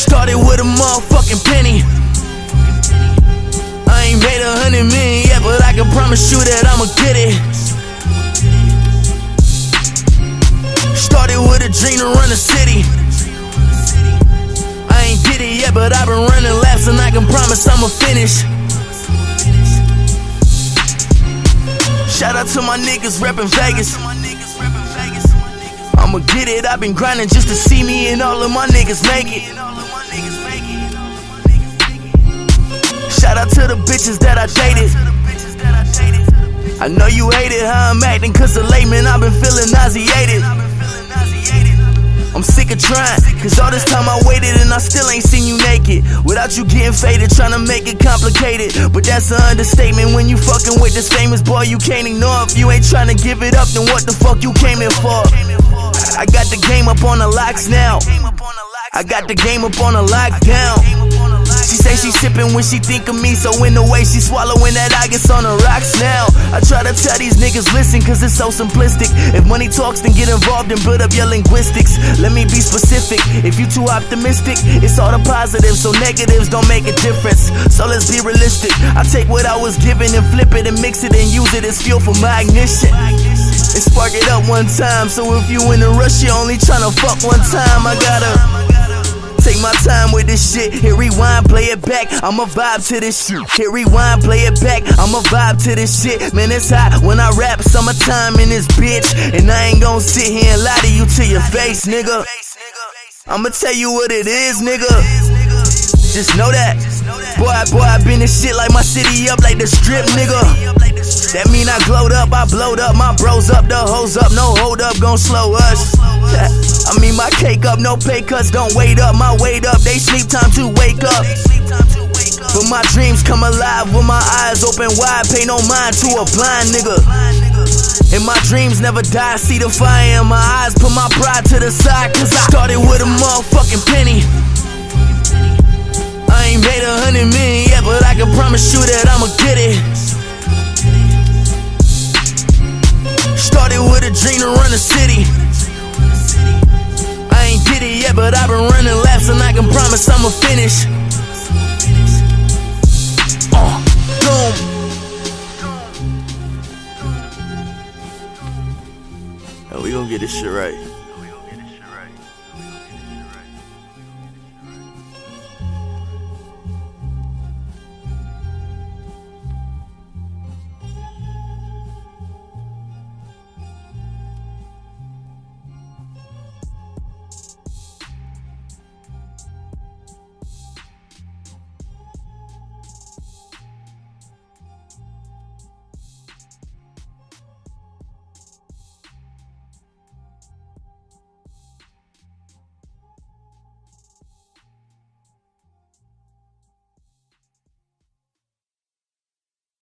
Started with a motherfucking penny. I ain't made a hundred million yet, but I can promise you that I'ma get it. Started with a dream to run the city. I ain't did it yet, but I've been running laps and I can promise I'ma finish. Shout out to my niggas reppin' Vegas. I'ma get it, I've been grinding just to see me and all of my niggas make it. The bitches that I dated. I know you hated how I'm acting, cause the late man I've been feeling nauseated. I'm sick of trying, cause all this time I waited and I still ain't seen you naked. Without you getting faded, trying to make it complicated. But that's an understatement when you fucking with this famous boy you can't ignore. If you ain't trying to give it up, then what the fuck you came in for? I got the game up on the locks now. I got the game up on the lockdown. She sippin' when she think of me, so in the way she swallowing that I gets on the rocks now. I try to tell these niggas listen, cause it's so simplistic. If money talks, then get involved and build up your linguistics. Let me be specific. If you too optimistic, it's all the positives, so negatives don't make a difference. So let's be realistic. I take what I was given and flip it and mix it and use it as fuel for my ignition. And spark it up one time. So if you in a rush, you only tryna fuck one time. I gotta. Time with this shit. Hit rewind, play it back. I'ma vibe to this shit. Hit rewind, play it back. I'ma vibe to this shit. Man, it's hot when I rap. Summertime in this bitch. And I ain't gon' sit here and lie to you to your face, nigga. I'ma tell you what it is, nigga. Just know that. Boy, boy, I been this shit like my city up like the strip, nigga. That mean I glowed up, I blowed up, my bros up, the hoes up, no hold up, gon' slow us. I cake up, no pay cuts, don't wait up, my wait up, they sleep time to wake up. But my dreams come alive with my eyes open wide, pay no mind to a blind nigga. And my dreams never die, see the fire in my eyes, put my pride to the side, cause I started with a motherfucking penny. I ain't made a hundred million yet, but I can promise you that I'ma get it. Started with a dream to run the city. Yet, but I've been running laps and I can promise I'ma finish. Uh, boom. We gonna get this shit right.